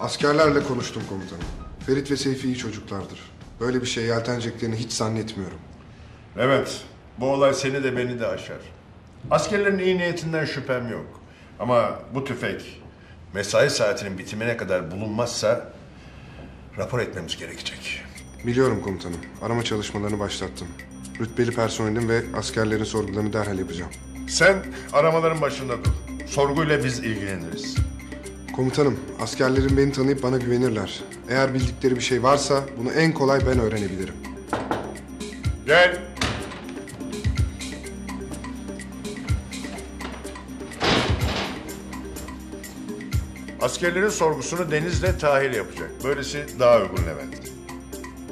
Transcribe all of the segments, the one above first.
Askerlerle konuştum komutanım. Ferit ve Seyfi iyi çocuklardır. Böyle bir şey yelteneceklerini hiç zannetmiyorum. Evet, bu olay seni de beni de aşar. Askerlerin iyi niyetinden şüphem yok. Ama bu tüfek mesai saatinin bitimine kadar bulunmazsa rapor etmemiz gerekecek. Biliyorum komutanım. Arama çalışmalarını başlattım. Rütbeli personelim ve askerlerin sorgularını derhal yapacağım. Sen aramaların başında dur. Sorguyla biz ilgileniriz. Komutanım, askerlerin beni tanıyıp bana güvenirler. Eğer bildikleri bir şey varsa bunu en kolay ben öğrenebilirim. Gel. Askerlerin sorgusunu Deniz'le Tahir yapacak. Böylesi daha uygun Levent.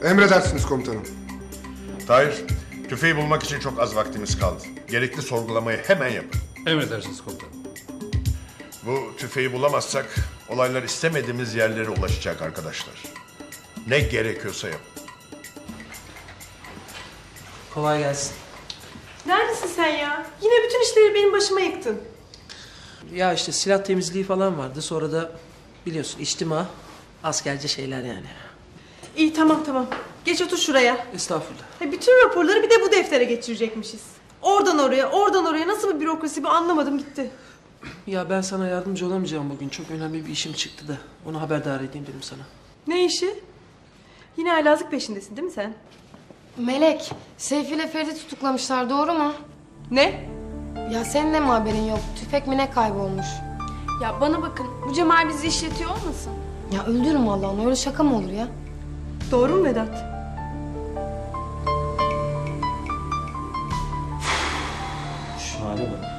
Emredersiniz komutanım. Tahir, tüfeği bulmak için çok az vaktimiz kaldı. Gerekli sorgulamayı hemen yapın. Emredersiniz komutanım. Bu tüfeği bulamazsak olaylar istemediğimiz yerlere ulaşacak arkadaşlar. Ne gerekiyorsa yapın. Kolay gelsin. Neredesin sen ya? Yine bütün işleri benim başıma yıktın. Ya işte silah temizliği falan vardı. Sonra da biliyorsun içtima, askerce şeyler yani. İyi tamam tamam. Geç otur şuraya. Estağfurullah. Ha, bütün raporları bir de bu deftere geçirecekmişiz. Oradan oraya, oradan oraya nasıl bir bürokrasi bu anlamadım gitti. Ya ben sana yardımcı olamayacağım bugün. Çok önemli bir işim çıktı da. Onu haberdar edeyim dedim sana. Ne işi? Yine aylazlık peşindesin değil mi sen? Melek, Seyfi ile Ferdi tutuklamışlar doğru mu? Ne? Ya senin de mi haberin yok? Tüfek mi ne kaybolmuş? Ya bana bakın bu Cemal bizi işletiyor olmasın? Ya öldürürüm vallahi öyle şaka mı olur ya? Doğru mu Vedat? Şu hale bak.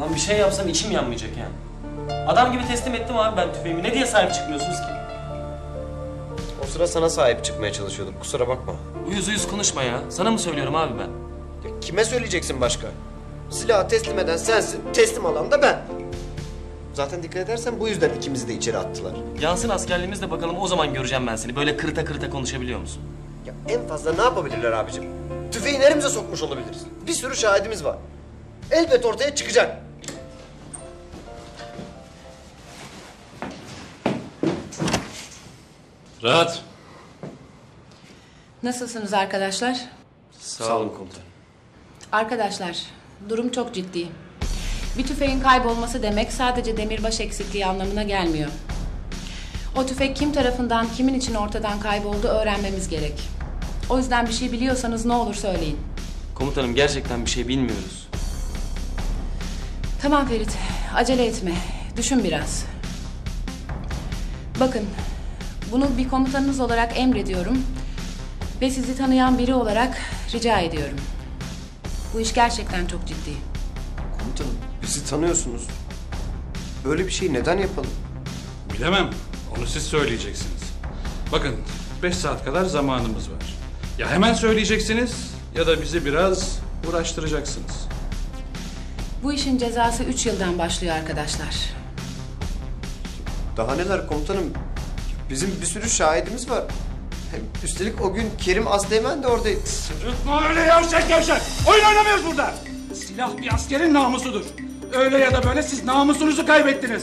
Lan bir şey yapsam içim yanmayacak yani. Adam gibi teslim ettim abi ben tüfeğimi. Ne diye sahip çıkmıyorsunuz ki? O sıra sana sahip çıkmaya çalışıyorduk. Kusura bakma. Uyuz uyuz konuşma ya. Sana mı söylüyorum abi ben? Ya kime söyleyeceksin başka? Silahı teslim eden sensin, teslim alan da ben. Zaten dikkat edersen bu yüzden ikimizi de içeri attılar. Yansın askerliğimiz de bakalım o zaman göreceğim ben seni. Böyle kırta kırta konuşabiliyor musun? Ya en fazla ne yapabilirler abicim? Tüfeği neremize sokmuş olabiliriz? Bir sürü şahidimiz var. Elbet ortaya çıkacak. Rahat. Nasılsınız arkadaşlar? Sağ olun komutanım. Arkadaşlar, durum çok ciddi. Bir tüfeğin kaybolması demek sadece demirbaş eksikliği anlamına gelmiyor. O tüfek kim tarafından, kimin için ortadan kayboldu öğrenmemiz gerek. O yüzden bir şey biliyorsanız ne olur söyleyin. Komutanım gerçekten bir şey bilmiyoruz. Tamam Ferit, acele etme. Düşün biraz. Bakın, bunu bir komutanınız olarak emrediyorum ve sizi tanıyan biri olarak rica ediyorum. Bu iş gerçekten çok ciddi. Komutanım bizi tanıyorsunuz. Böyle bir şeyi neden yapalım? Bilemem. Onu siz söyleyeceksiniz. Bakın 5 saat kadar zamanımız var. Ya hemen söyleyeceksiniz ya da bizi biraz uğraştıracaksınız. Bu işin cezası 3 yıldan başlıyor arkadaşlar. Daha neler komutanım? Bizim bir sürü şahidimiz var. Üstelik o gün Kerim Aslemen de oradaydı. Sırıtma öyle yavşak yavşak. Oyun oynamıyoruz burada. Silah bir askerin namusudur. Öyle ya da böyle siz namusunuzu kaybettiniz.